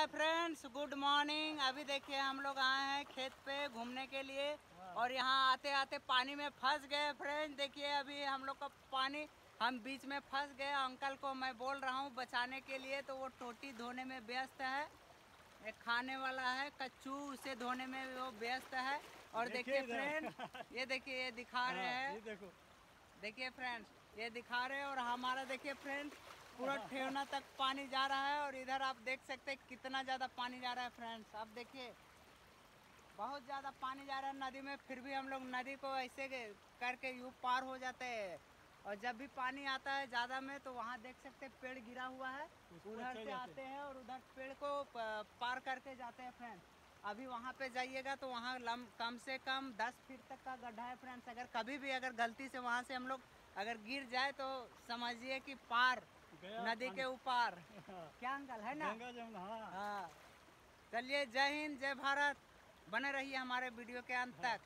Hi friends good morning अभी देखिए हम लोग आए हैं खेत पे घूमने के लिए और यहाँ आते आते पानी में फंस गए फ्रेंड्स देखिए अभी हम लोग का पानी हम बीच में फंस गए. अंकल को मैं बोल रहा हूँ बचाने के लिए तो वो टोटी धोने में व्यस्त है. एक खाने वाला है कच्चू उसे धोने में वो व्यस्त है. और देखिए फ्रेंड ये देखिए ये दिखा रहे हाँ, हैं। देखो। देखिए फ्रेंड्स ये दिखा रहे हैं और हमारा देखिए फ्रेंड्स पूरा ठेवना तक पानी जा रहा है और इधर आप देख सकते हैं कितना ज़्यादा पानी जा रहा है फ्रेंड्स। आप देखिए बहुत ज़्यादा पानी जा रहा है नदी में फिर भी हम लोग नदी को ऐसे करके यू पार हो जाते हैं। और जब भी पानी आता है ज़्यादा में तो वहाँ देख सकते हैं पेड़ गिरा हुआ है। उधर से आते हैं और उधर पेड़ को पार करके जाते हैं फ्रेंड्स। अभी वहाँ पे जाइएगा तो वहाँ लम कम से कम दस फीट तक का गड्ढा है फ्रेंड्स। अगर कभी भी अगर गलती से वहाँ से हम लोग अगर गिर जाए तो समझिए कि पार नदी के ऊपर क्या अंकल है ना? हाँ। हाँ। चलिए जय हिंद जय भारत। बने रहिए हमारे वीडियो के अंत तक।